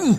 Ooh.